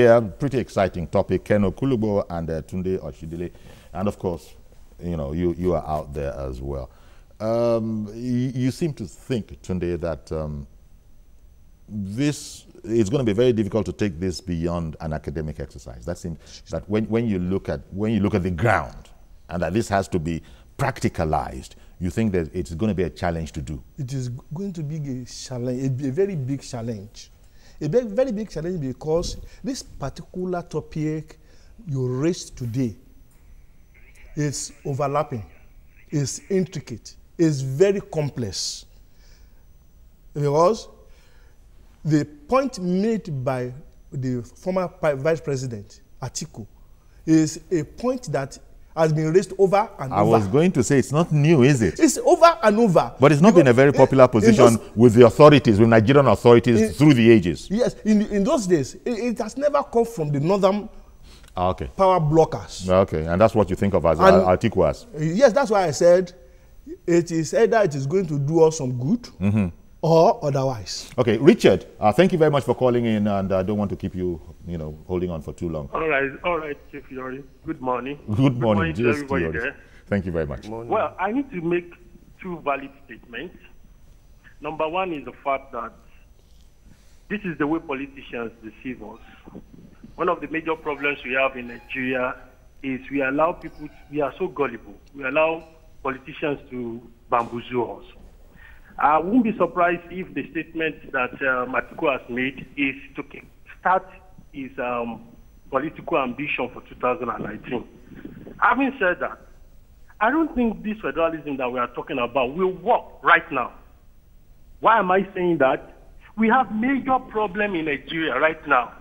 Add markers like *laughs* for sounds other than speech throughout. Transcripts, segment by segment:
Yeah, pretty exciting topic. Ken Okulubo and uh, Tunde Oshidile. And of course, you know, you, you are out there as well. Um, you, you, seem to think, Tunde, that um, this it's going to be very difficult to take this beyond an academic exercise. That seems that when, when you look at when you look at the ground, and that this has to be practicalized, you think that it's going to be a challenge to do. It is going to be a challenge, a very big challenge, a big, very big challenge because this particular topic you raised today is overlapping, is intricate, is very complex. Because the point made by the former vice president Atiku is a point that has been raised over and I over. I was going to say it's not new, is it? It's over and over. But it's not because been a very popular position those, with the authorities, with Nigerian authorities through the ages. Yes, in, in those days, it, it has never come from the northern ah, okay. power blockers. Okay, and that's what you think of as Atiku as? Yes, that's why I said it is either it is going to do us some good mm -hmm or otherwise. Okay, Richard, uh, thank you very much for calling in, and I don't want to keep you, you know, holding on for too long. All right, all right, Chief Yori. Good morning. Good morning, Good morning to everybody there. Thank you very much. Well, I need to make two valid statements. Number one is the fact that this is the way politicians deceive us. One of the major problems we have in Nigeria is we allow people, to, we are so gullible. We allow politicians to bamboozle us. I won't be surprised if the statement that uh, Matiko has made is to start his um, political ambition for 2019. Having said that, I don't think this federalism that we are talking about will work right now. Why am I saying that? We have major problem in Nigeria right now.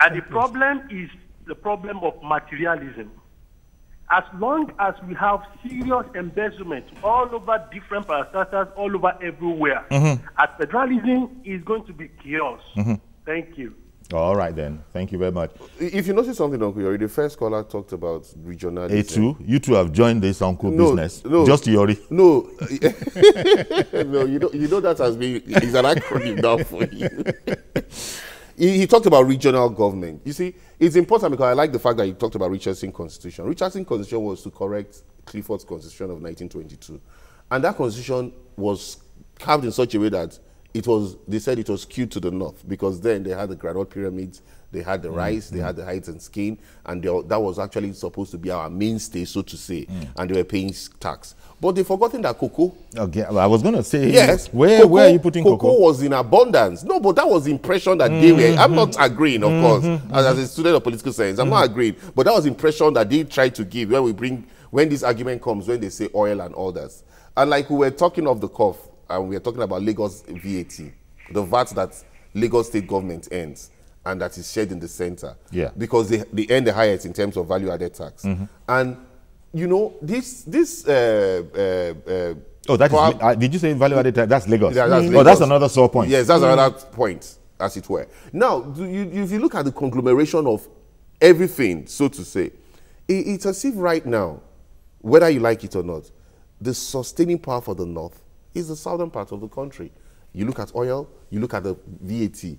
And the problem is the problem of materialism as long as we have serious embezzlement all over different parastatals, all over everywhere, mm-hmm. at federalism is going to be chaos. Mm-hmm. Thank you. All right, then. Thank you very much. If you notice something, Uncle Yori, the first caller talked about regionalism. A2, you two have joined this Uncle no, business. No, Just Yori. No. *laughs* no, you know, you know that has been, is an acronym now for you. *laughs* he, he, talked about regional government. You see, it's important because I like the fact that he talked about Richardson Constitution. Richardson Constitution was to correct Clifford's Constitution of 1922. And that constitution was carved in such a way that it was, they said it was skewed to the north because then they had the groundnut pyramids, they had the mm, rice, mm. they had the hides and skin, and they, that was actually supposed to be our mainstay, so to say, mm. and they were paying tax. But they've forgotten that cocoa. Okay, I was going to say, yes, where, cocoa, where are you putting cocoa? Cocoa was in abundance. No, but that was the impression that they were. I'm not mm-hmm. agreeing, of course, mm-hmm. as, as, a student of political science. I'm not mm-hmm. agreeing, but that was the impression that they tried to give when we bring, when this argument comes, when they say oil and others. that. And like we were talking off the cuff, and we were talking about Lagos VAT, the VAT that Lagos state government earns and that is shared in the center. Yeah. Because they, they earn the highest in terms of value added tax. Mm -hmm. And, you know, this, this, uh, uh, uh, Oh, that is, uh, did you say value added tax? That's Lagos. Yeah, that's mm. Lagos. Oh, that's another sore point. Yes, that's mm. another point, as it were. Now, you, if you look at the conglomeration of everything, so to say, it, it's as if right now, whether you like it or not, the sustaining power for the North is the southern part of the country. You look at oil, you look at the VAT,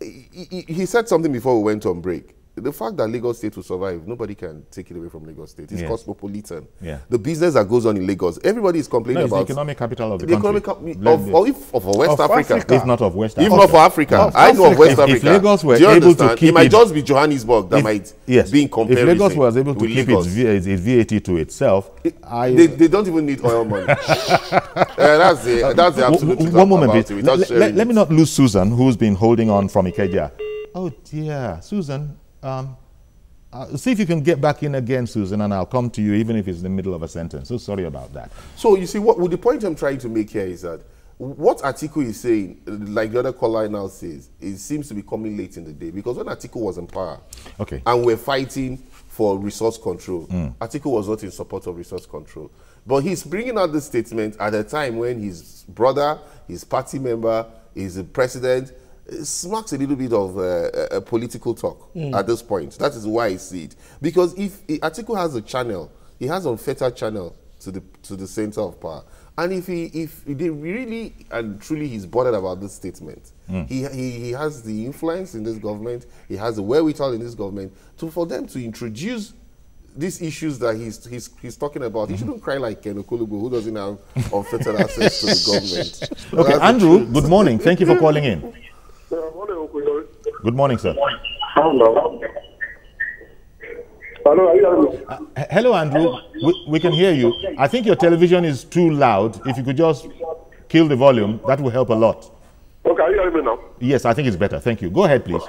he, he, said something before we went on break. The fact that Lagos State will survive, nobody can take it away from Lagos State. It's yes. cosmopolitan. Yeah. The business that goes on in Lagos, everybody is complaining no, about the economic capital of the, the country. Economic, of, of, if, of West of Africa. Africa. If not of West Africa. If not for Africa. Of I know of West if, Africa. If Lagos were able understand? to keep it might just be Johannesburg that if, might yes. be in comparison. If Lagos was able to keep its, VAT to itself, it, I, they, they, don't even need oil money. *laughs* uh, that's the, that's the absolute truth One moment. Let, let, let me not lose Susan, who's been holding on from Ikeja. Oh dear, Susan. Um, uh, see if you can get back in again, Susan, and I'll come to you, even if it's in the middle of a sentence. So sorry about that. So you see, what well, the point I'm trying to make here is that what Atiku is saying, like the other caller now says, it seems to be coming late in the day because when Atiku was in power, okay, and we're fighting for resource control, mm. Atiku was not in support of resource control, but he's bringing out this statement at a time when his brother, his party member, is the president smacks a little bit of uh, a political talk mm. at this point. That is why I see it. Because if Atiku has a channel, he has a fertile channel to the to the center of power. And if he, if they really and truly he's bothered about this statement, he, he, he has the influence in this government, he has the wherewithal in this government to for them to introduce these issues that he's he's, he's talking about. He shouldn't cry like Ken Okulubu, who doesn't have unfettered access to the *laughs* government. Okay, Andrew, good morning. Thank you for calling in. *laughs* Good morning, sir. Hello. Hello, are you hearing me? H- uh, Hello, Andrew. We, we can hear you. I think your television is too loud. If you could just kill the volume, that will help a lot. Okay, are you hearing me now? Yes, I think it's better. Thank you. Go ahead, please.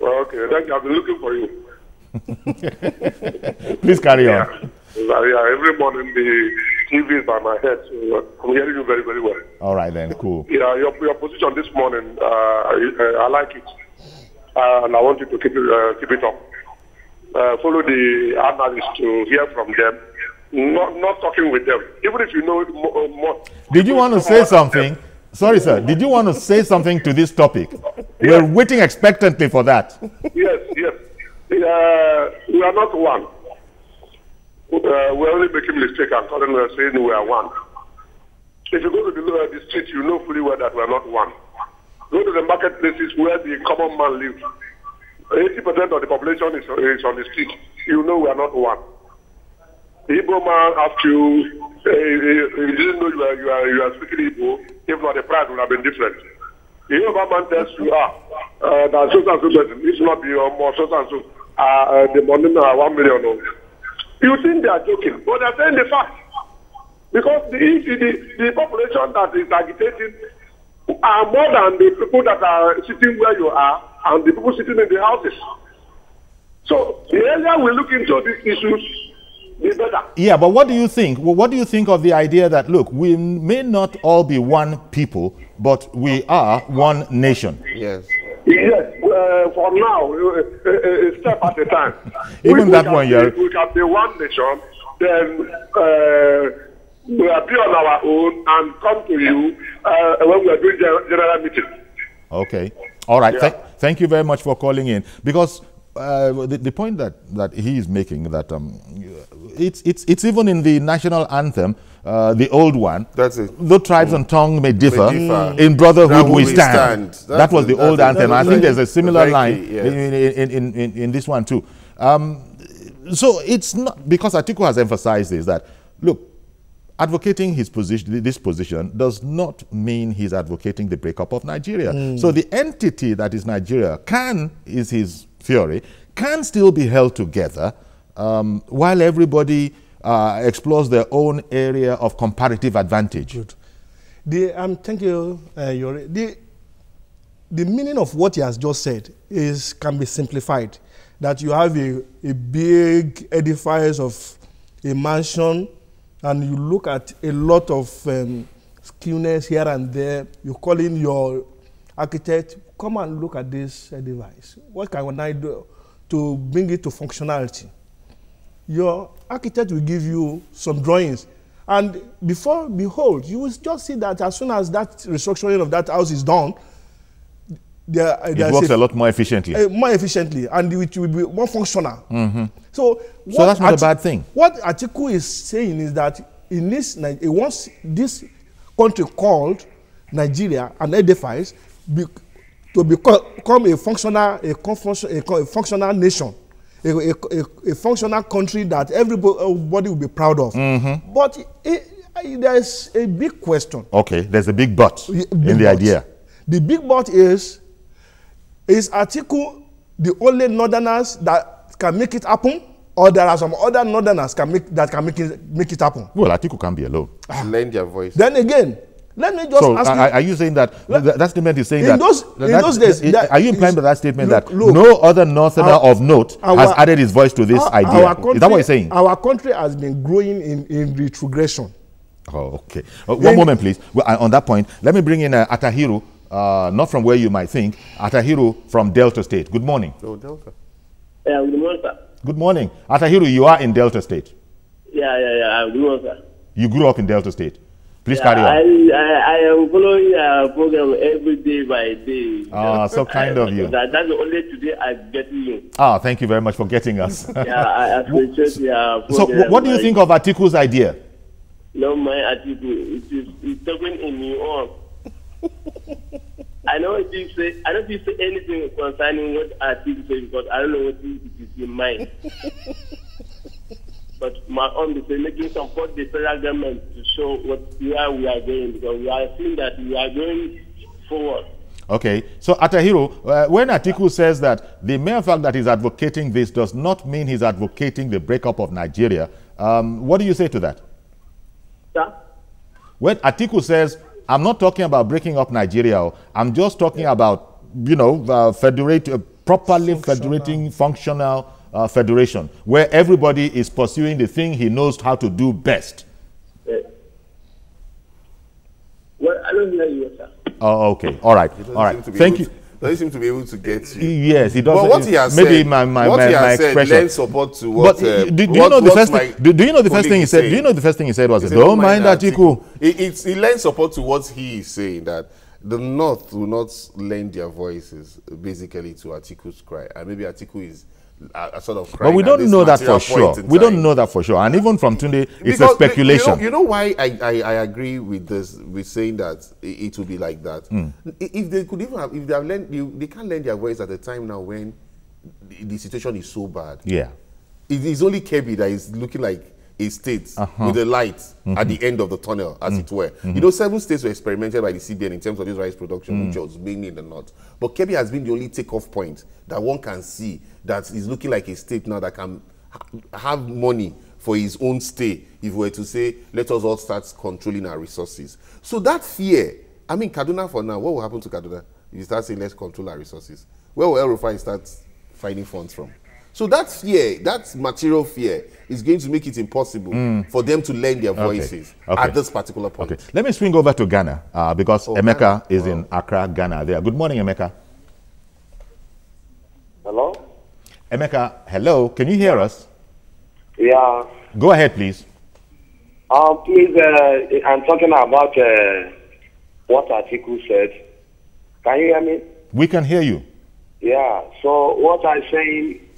Okay, thank you. I've been looking for you. *laughs* Please carry on. Yeah, yeah, every morning the TV is by my head, so uh, I'm hearing you very, very well. All right, then. Cool. Yeah, your, your position this morning, uh, I, I like it. Uh, and I want you to keep it, uh, keep it up. Uh, follow the analysts to hear from them, not, not talking with them. Even if you know more. more Did you want to say something? Sorry, sir. Did you want to say something to this topic? We're waiting expectantly for that. Yes, yes. Uh, we are not one. Uh, we're only making mistake and calling us saying we are one. If you go to the, uh, the street, you know fully well that we are not one. Go to the marketplaces where the common man lives. 80% of the population is, is on the street. You know we are not one. The Igbo man after you, uh, he didn't know you are, you are, you are speaking Igbo, if not the price would have been different. The Yoruba man tells you, ah, uh, that so and so person, it not be more so and so, uh, the money now, one million. oh. You think they are joking, but they are saying the fact. Because the, the, the, the population that is agitating are more than the people that are sitting where you are and the people sitting in the houses. So the earlier we look into these issues, the better. Yeah, but what do you think? Well, what do you think of the idea that, look, we may not all be one people, but we are one nation? Yes. Yes, uh, for now, uh, uh, a step at a time. *laughs* Even We- that we one, yeah. We can be one nation, then uh, we are be on our own and come to you uh, when we are doing gen- general meeting. Okay. All right. Yeah. Thank, thank you very much for calling in. Because uh, the, the point that, that he is making that um, it's, it's, it's even in the national anthem, uh, the old one. That's it. Though tribes and tongue may differ, May differ. in brotherhood we we stand. stand. That That's was the- the old that's anthem. I that's think the- there's a similar very line yes. in, in, in, in, in this one too. Um, so it's not because Atiku has emphasized this that look, advocating his position, this position, does not mean he's advocating the breakup of Nigeria. So the entity that is Nigeria can, is his theory, can still be held together um, while everybody uh, explores their own area of comparative advantage. Good. The, um, thank you, uh. The, the meaning of what he has just said is can be simplified. That you have a, a big edifice of a mansion, and you look at a lot of um, skewness here and there. You call in your architect, come and look at this device. What can I do to bring it to functionality? Your architect will give you some drawings and before behold you will just see that as soon as that restructuring of that house is done there It there's works a lot more efficiently. uh, more efficiently and it will be more functional. So, what So that's not a bad thing. What Atiku is saying is that in this, he wants this country called Nigeria and edifies be, to become a functional, a, a, a functional nation, a, a, a, a functional country that everybody will be proud of. Mm-hmm. But it, there's a big question. Okay, there's a big but Yeah, in the but. idea. The big but is, is Atiku the only northerners that can make it happen? Or there are some other northerners can make, that can make it, make it happen? Well, Atiku can be alone. Lend their voice. Then again, let me just So, ask are, you. are you saying that th- that statement is saying In that, those- that- in those days, that- that are you implying is- by that statement look, that look, no other northerner our- of note has added his voice to this our- idea? our country, is that what you're saying? Our country has been growing in, in retrogression. Oh, okay. Uh, one In- moment, please. Well, uh, on that point, let me bring in uh, Atahiru, uh, not from where you might think, Atahiru from Delta State. Good morning. No, Delta. Yeah, good morning, sir. Good morning. Atahiru, you are in Delta State. Yeah, yeah, yeah. Good morning, sir. You grew up in Delta State. Please Yeah, carry on. I, I am following your program every day by day. Ah, so kind of you. *laughs* That, that's only today I'm getting you. Ah, thank you very much for getting us. *laughs* Yeah, I appreciate your program. wh- what do you think of Atiku's idea? no my Atiku. It is it's talking in your own. I if you say I don't think say anything concerning what Atiku say because I don't know what it is in mind. *laughs* but my own is making support the federal government to show what where we are going because we are seeing that we are going forward. Okay, so Atahiru, uh, when Atiku says that the mere fact that he's advocating this does not mean he's advocating the breakup of Nigeria, um, what do you say to that? Sir? When Atiku says, I'm not talking about breaking up Nigeria, I'm just talking about, you know, uh, federate, uh, properly Functional. federating functional uh, federation, where everybody is pursuing the thing he knows how to do best. Uh, well, I don't hear you, sir. Oh, okay, all right, Doesn't all right. seem to be Thank you. to- doesn't seem to be able to get you. Yes, he doesn't. But what he has maybe said, my my, what my, he has my said expression. lends support to what. but uh, do, do you know the what first thing? Do, do you know the first thing he said? saying. Do you know the first thing he said was, He said, "Don't mind mind Atiku." It, it's, it lends support to what he is saying that the North will not lend their voices basically to Atiku's cry, and maybe Atiku is sort of. But we don't know that for sure. We don't know that for sure. And even from Tunde, it's a speculation. You know, you know why I, I, I agree with this with saying that it, it will be like that. Hmm. I- If they could even have, if they have learned, you, they can't lend their voice at a time now when the, the situation is so bad. yeah. It is only Kebbi that is looking like a state Uh-huh. with a light Mm-hmm. at the end of the tunnel, as it were. You know, seven states were experimented by the CBN in terms of this rice production, Mm. which was mainly in the north. But Kebbi has been the only takeoff point that one can see that is looking like a state now that can ha- have money for his own stay. If we were to say, let us all start controlling our resources. So that fear, I mean, Kaduna for now, what will happen to Kaduna if you start saying, let's control our resources? Where will El Rufai start finding funds from? So that fear, that material fear, is going to make it impossible for them to lend their voices Mm. Okay. at this particular point. Okay. Let me swing over to Ghana uh, because Oh, Emeka Ghana. is in Accra, Ghana. There. Good morning, Emeka. Hello? Emeka, hello. Can you hear us? Yeah. Go ahead, please. Um, please, uh, I'm talking about uh, what Atiku said. Can you hear me? We can hear you. Yeah. So what I'm saying,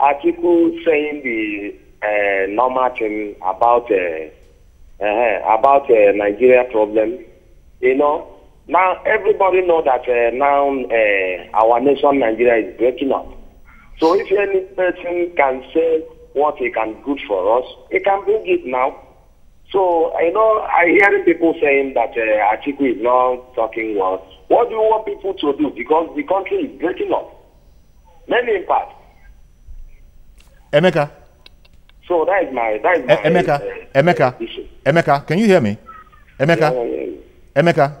Atiku saying the uh, normal thing about uh, uh, about uh, Nigeria problem. You know, now everybody know that uh, now uh, our nation Nigeria is breaking up. So if any person can say what he can good for us, he can bring it now. So I know I hear people saying that uh, Atiku is not talking well. What do you want people to do? Because the country is breaking up. Many impact. Emeka, So that is my that is my Emeka, uh, Emeka, issue. Emeka, can you hear me? Emeka, Yeah, yeah, Emeka.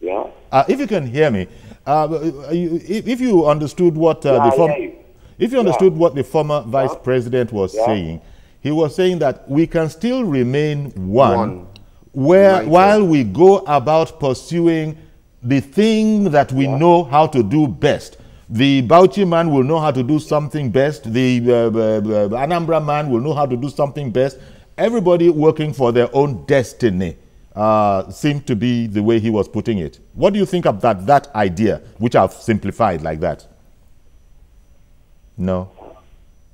yeah. Uh, if you can hear me, uh, you, if, if you understood what uh, Yeah, the I former, you. if you understood what the former vice president was Yeah. saying, he was saying that we can still remain one, One. where United. while we go about pursuing the thing that we know how to do best. The Bauchi man will know how to do something best. The uh, uh, uh, Anambra man will know how to do something best. Everybody working for their own destiny uh, seemed to be the way he was putting it. What do you think of that, that idea, which I've simplified like that? No?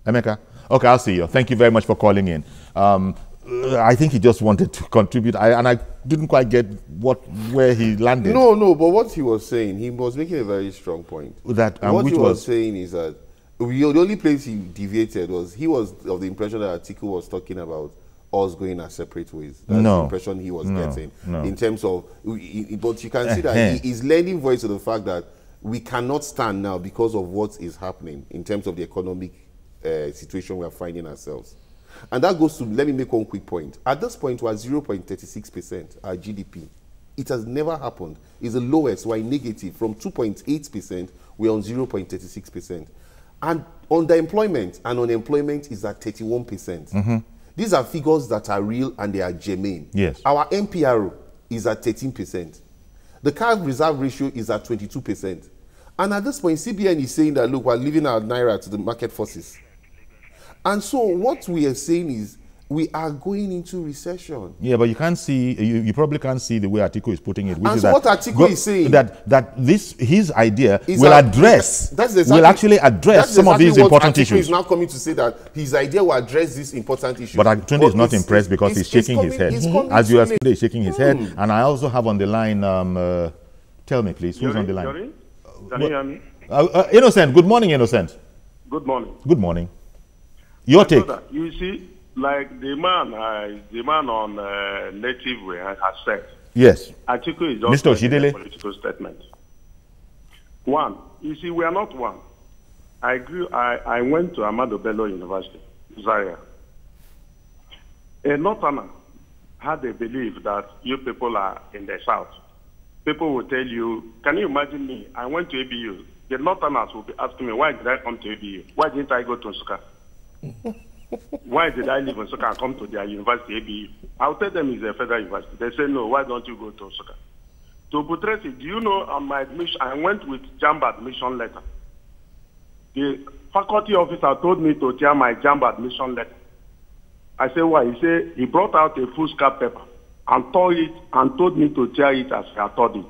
Emeka? Okay, I'll see you. Thank you very much for calling in. Um, I think he just wanted to contribute, I, and I didn't quite get what where he landed. No, no, but what he was saying, he was making a very strong point. That, what he was, was- saying is that we, the only place he deviated was he was of the impression that Atiku was talking about us going our separate ways. That's No. the impression he was No, getting. no. In terms of, but you can see that he is lending voice to the fact that we cannot stand now because of what is happening in terms of the economic uh, situation we are finding ourselves. And that goes to, let me make one quick point. At this point, we're 0.36%, our GDP. It has never happened. It's the lowest. We're negative. From 2.8%, we're on 0.36%. And underemployment and unemployment is at 31%. Mm-hmm. These are figures that are real and they are germane. Yes. Our MPRO is at 13%. The cash reserve ratio is at 22%. And at this point, CBN is saying that, look, we're leaving our Naira to the market forces. And so what we are saying is we are going into recession. Yeah, but you can't see. You, you probably can't see the way Atiku is putting it. Which And is so that what Atiku is saying- that that this his idea Is will that- address that's will actually address that's some of these important Atiku issues. is now coming to say that his idea will address these important issues. But Tunde is not impressed because he's it's shaking his head. it's coming As you are too late. Shaking his head. And I also have on the line. Um, uh, tell me, please, who's on the line? Yorin? Can you hear me? Uh, uh, Innocent. Good morning, Innocent. Good morning. Good morning. Your take. You see, like the man, uh, the man on uh, Native Way has said, Yes. Atiku is just Mr. making a political statement. One, you see, we are not one. I grew. I, I went to Ahmadu Bello University, Zaria. A northerner had a belief that you people are in the south. People will tell you, can you imagine me? I went to ABU. The northerners will be asking me, why did I come to ABU? Why didn't I go to Nsukka? *laughs* why did I leave Nsukka and come to their university, ABU? I'll tell them it's a federal university. They say, no, why don't you go to Nsukka? To buttress it, do you know on my admission, I went with JAMB admission letter. The faculty officer told me to tear my JAMB admission letter. I said, why? He said he brought out a full scrap paper and tore it and told me to tear it as I tore it.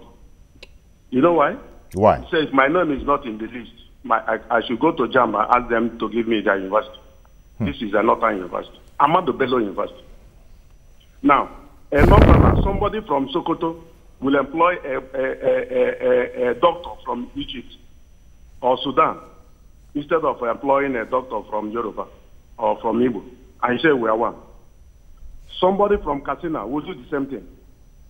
You know why? Why? He says my name is not in the list. My, I, I should go to JAMB and ask them to give me their university. Hmm. This is a northern university. Ahmadu Bello University. Now, a somebody from Sokoto, will employ a, a, a, a, doctor from Egypt or Sudan instead of employing a doctor from Yoruba or from Igbo. And say we are one. Somebody from Katsina will do the same thing.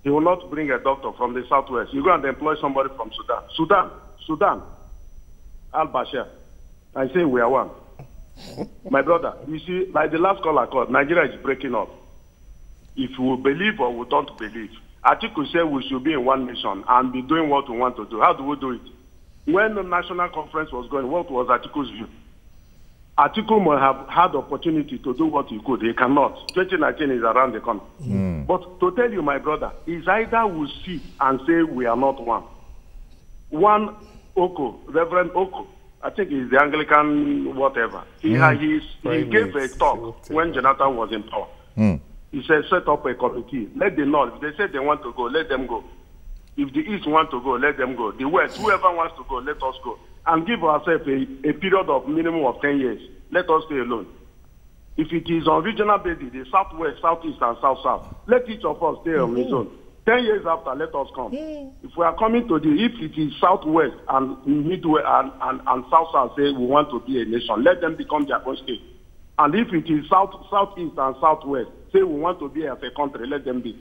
He will not bring a doctor from the southwest. You go and employ somebody from Sudan. Sudan, Sudan, Al Bashir. I say we are one. My brother, you see, like the last call I called, Nigeria is breaking up. If we believe or we don't believe, Atiku said we should be in one nation and be doing what we want to do. How do we do it? When the national conference was going, what was Atiku's view? Atiku might have had opportunity to do what he could. He cannot. 2019 is around the corner. Hmm. But to tell you, my brother, is either we see and say we are not one. One Oko, Reverend Oko, I think he's the Anglican whatever. He, had his, he gave a talk when Jonathan was in power. He said, set up a committee. Let the North, if they say they want to go, let them go. If the East want to go, let them go. The West, whoever wants to go, let us go. And give ourselves a, a period of minimum of 10 years. Let us stay alone. If it is on regional basis, the Southwest, Southeast, and South-South, let each of us stay on his own. 10 years after, let us come. Hmm. If we are coming to the, if it is Southwest and Midwest and, and, and South-South say we want to be a nation, let them become their own state. And if it is South, Southeast and Southwest, say we want to be as a country, let them be.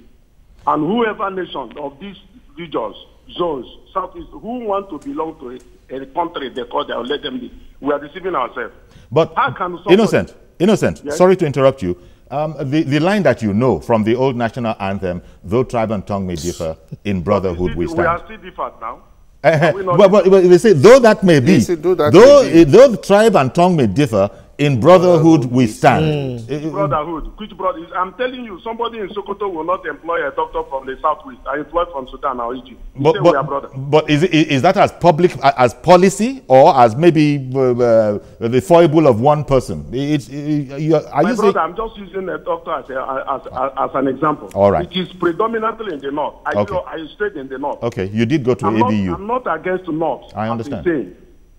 And whoever nation of these regions, zones, Southeast, who want to belong to a, a country they call their, let them be. We are deceiving ourselves. But How can somebody- innocent, innocent. Yes? Sorry to interrupt you. Um, the, the line that you know from the old national anthem, though tribe and tongue may differ, in brotherhood we stand. We are still different now. Are we not but, but, but they say, though that may be, They though that though, may be. though tribe and tongue may differ, in brotherhood we stand. Eh, Brotherhood. Which brother? I'm telling you, somebody in Sokoto will not employ a doctor from the southwest. I employ from Sudan or Egypt. He But, say we are but, but is, it, is that as public, as policy, or as maybe uh, uh, the foible of one person? It's, it, you, are My you brother, saying, I'm just using a doctor as, a, as, as, as an example. All right. It is predominantly in the north. I, Okay. know, I stayed in the north. okay, you did go to I'm, not, ABU. I'm not against the north. I understand.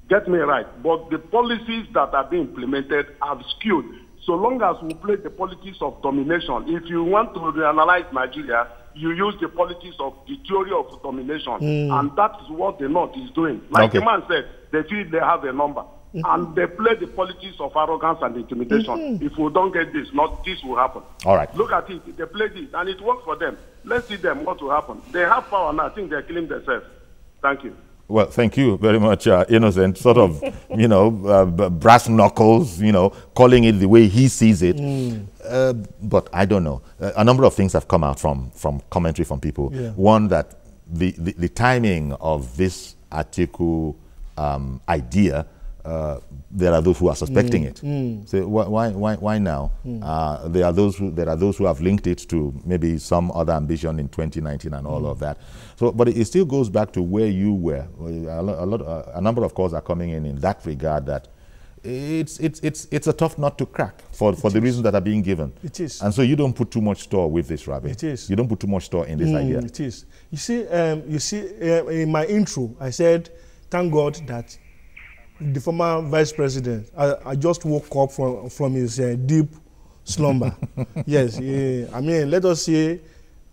Get me right. But the policies that are being implemented have skewed. So long as we play the politics of domination, if you want to reanalyze Nigeria, you use the politics of the theory of domination. Hmm. And that is what the North is doing. Like Okay. the man said, they feel they have a number. Hmm. And they play the politics of arrogance and intimidation. Hmm. If we don't get this, not this will happen. All right. Look at it. They play this, and it worked for them. Let's see them what will happen. They have power now. I think they're killing themselves. Thank you. Well, thank you very much, uh, Innocent. Sort of, you know, uh, b- brass knuckles, you know, calling it the way he sees it. Uh, but I don't know. Uh, a number of things have come out from, from commentary from people. Yeah. One, that the, the, the timing of this article um, idea, uh, there are those who are suspecting it. So why, why, why, why now? Uh, there are those who there are those who have linked it to maybe some other ambition in 2019 and all of that. So, but it still goes back to where you were. A, lot, a, lot, uh, a number of calls are coming in in that regard. That it's, it's, it's, it's a tough nut to crack for, for the reasons that are being given. It is. And so you don't put too much store with this, Rabbi. It is. You don't put too much store in this Mm, idea. It is. You see, um, you see, uh, in my intro, I said, "Thank God that the former vice president." I, I just woke up from from his uh, deep slumber. *laughs* yes, eh, I mean, let us see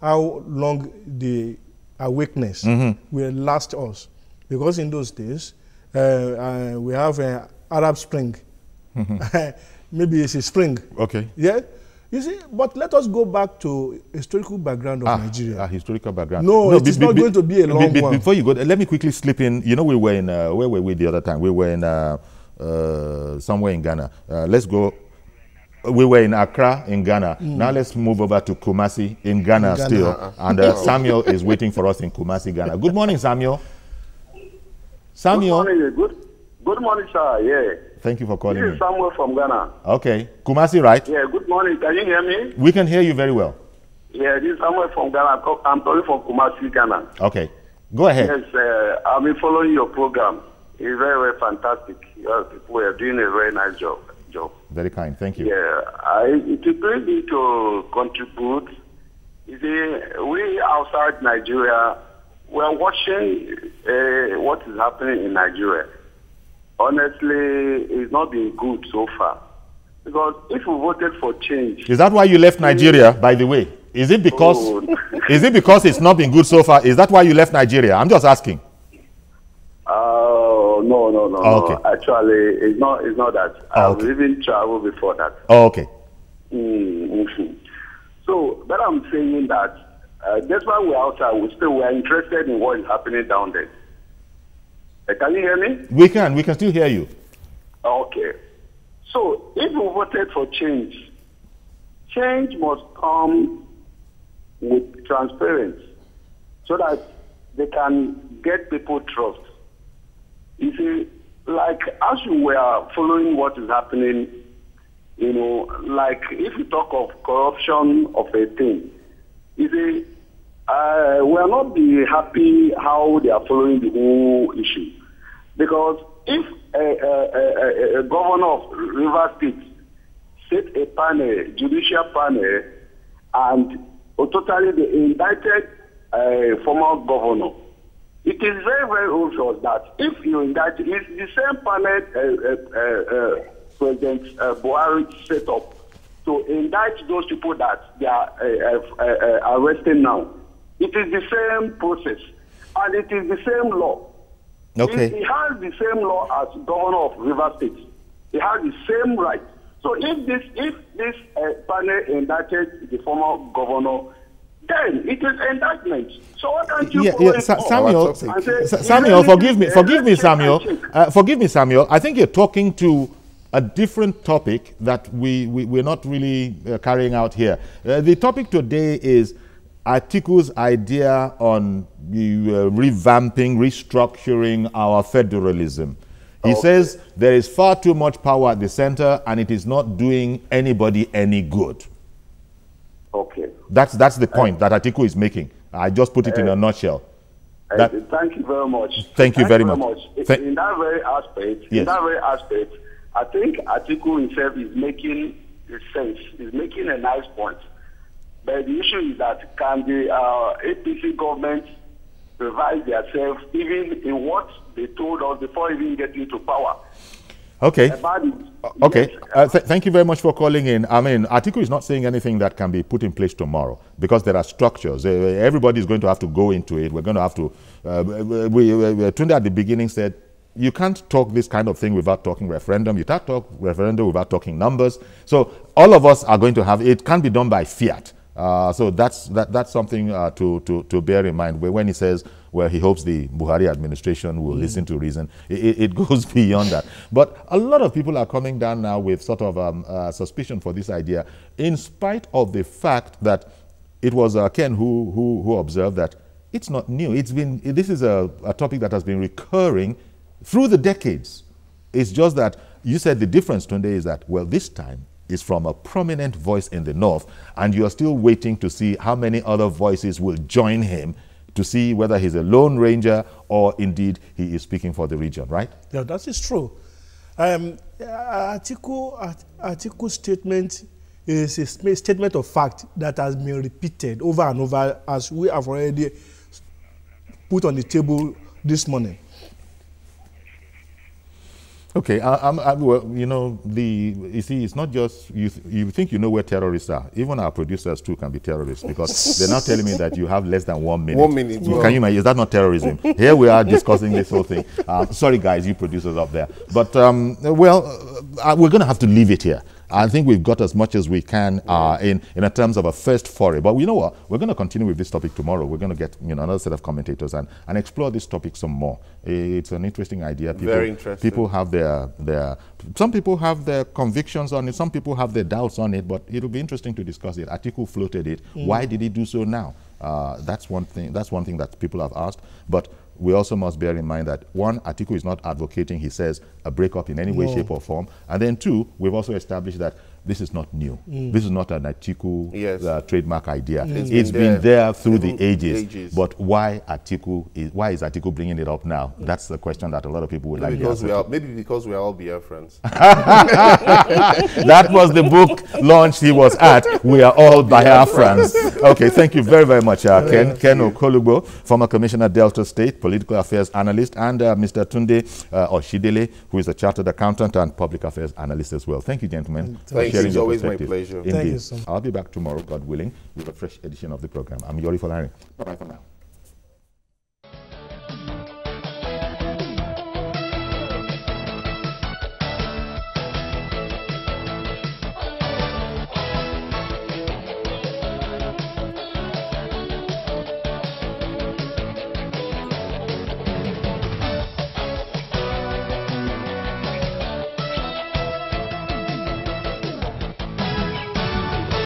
how long the awakeness Mm-hmm. will last us, because in those days uh, uh, we have uh, Arab Spring. *laughs* Maybe it's a spring. Okay. Yeah. You see, but let us go back to historical background of Ah, Nigeria. ah, historical background. No, it is not going to be a long one. Before you go, let me quickly slip in. You know, we were in uh, where were we the other time? We were in uh, uh, somewhere in Ghana. Uh, let's go. We were in Accra in Ghana. Now let's move over to Kumasi in Ghana, Mm. Ghana. still. *laughs* And uh, *laughs* Samuel is waiting for us in Kumasi, Ghana. Good morning, Samuel. Samuel, Good morning. Good, good morning, sir. Yeah. Thank you for calling. This is. Samuel from Ghana. Okay, Kumasi, right? Yeah, good morning. Can you hear me? We can hear you very well. Yeah, this is Samuel from Ghana. I'm calling from Kumasi, Ghana. Okay, go ahead. Yes, uh, I've been following your program. It's very, very fantastic. Your people are doing a very nice job. job. Very kind. Thank you. Yeah, I, it very need to contribute. You see, we outside Nigeria, we are watching uh, what is happening in Nigeria. Honestly, it's not been good so far. Because if we voted for change, Is that why you left Nigeria, by the way? Is it because Oh. *laughs* is it because it's not been good so far? Is that why you left Nigeria? I'm just asking. Oh no no no Oh, okay. no! Actually, it's not it's not that. Oh, I've okay. even traveled before that. Oh, okay. Mm, mhm. So, but I'm saying that uh, that's why we're outside. We still we're interested in what is happening down there. Uh, can you hear me? We can. We can still hear you. Okay. So, if we voted for change, change must come with transparency so that they can get people trust. You see, like as you were following what is happening, you know, like if you talk of corruption of a thing, you see, uh, we are not be happy how they are following the whole issue. Because if a, a, a, a governor of River State set a panel, judicial panel, and totally they indicted a former governor, it is very, very obvious that if you indict, it's the same panel uh, uh, uh, President uh, Buhari set up to indict those people that they are uh, uh, uh, arresting now. It is the same process, and it is the same law. Okay. He, he has the same law as governor of River State. He has the same right. So if this if this uh, panel indicted the former governor, then it is indictment. So why can't you Yeah, yeah. it Sa- Samuel, say, Sa- Samuel, forgive me, forgive me, let's check and Samuel. Uh, forgive me, Samuel. I think you're talking to a different topic that we, we we're not really uh, carrying out here. Uh, the topic today is Atiku's idea on uh, revamping, restructuring our federalism. He says there is far too much power at the center and it is not doing anybody any good. Okay. That's, that's the point that Atiku is making. I just put it in a nutshell. Uh, That- thank you very much. Thank you very much. In- Thank- in that very aspect, Yes. in that very aspect, I think Atiku himself is making sense, is making a nice point. But the issue is that can the uh, APC government revise themselves even in what they told us before even getting to power? Okay. Okay. Yes. Uh, th- thank you very much for calling in. I mean, Atiku is not saying anything that can be put in place tomorrow because there are structures. Uh, everybody is going to have to go into it. We're going to have to. Uh, we, we, we, Tunde at the beginning said, you can't talk this kind of thing without talking referendum. You can't talk referendum without talking numbers. So all of us are going to have it. Can't be done by fiat. Uh, so that's that, that's something uh, to, to to bear in mind. Where When he says, well, he hopes the Buhari administration will listen to reason, it, it- it *laughs* goes beyond that. But a lot of people are coming down now with sort of um, uh, suspicion for this idea, in spite of the fact that it was uh, Ken who, who who observed that it's not new. It's been this is a, a topic that has been recurring through the decades. It's just that you said the difference today is that, well, this time is from a prominent voice in the north, and you're still waiting to see how many other voices will join him to see whether he's a lone ranger or indeed he is speaking for the region, right? Yeah, that is true. Um, article article statement is a statement of fact that has been repeated over and over as we have already put on the table this morning. Okay, I, I'm, I, well, you know, the you see, it's not just you. Th you think you know where terrorists are. Even our producers too can be terrorists because they're not telling me that you have less than one minute. One minute. Can you imagine? Is that not terrorism? Here we are discussing this whole thing. Uh, sorry, guys, you producers up there, but um, well, uh, we're going to have to leave it here. I think we've got as much as we can uh, in, in terms of a first foray. But you know what? We're going to continue with this topic tomorrow. We're going to get you know another set of commentators and, and explore this topic some more. It's an interesting idea. People, Very interesting. People have their, their, some people have their convictions on it. Some people have their doubts on it. But it'll be interesting to discuss it. Atiku floated it. Mm. Why did he do so now? Uh, that's one thing. That's one thing that people have asked. But we also must bear in mind that one, Atiku is not advocating, he says, a breakup in any way, shape, or form. And then two, we've also established that this is not new. Mm. This is not an Atiku yes. uh, trademark idea. Mm. it's been, been there, through the ages. ages. But why Atiku is why is Atiku bringing it up now? Mm. That's the question that a lot of people would maybe like because to answer. Maybe because we are all Biafrans. *laughs* *laughs* that was the book launch he was at. We are all Biafrans. okay, thank you very, very much, uh, Ken, Ken Okolugbo, former Commissioner Delta State, political affairs analyst, and uh, Mr. Tunde uh, Oshidele, who is a chartered accountant and public affairs analyst as well. Thank you, gentlemen. Thank sharing it's always my pleasure. Indeed. Thank you so much. I'll be back tomorrow, God willing, with a fresh edition of the program. I'm Yori Folarin. Bye-bye for now.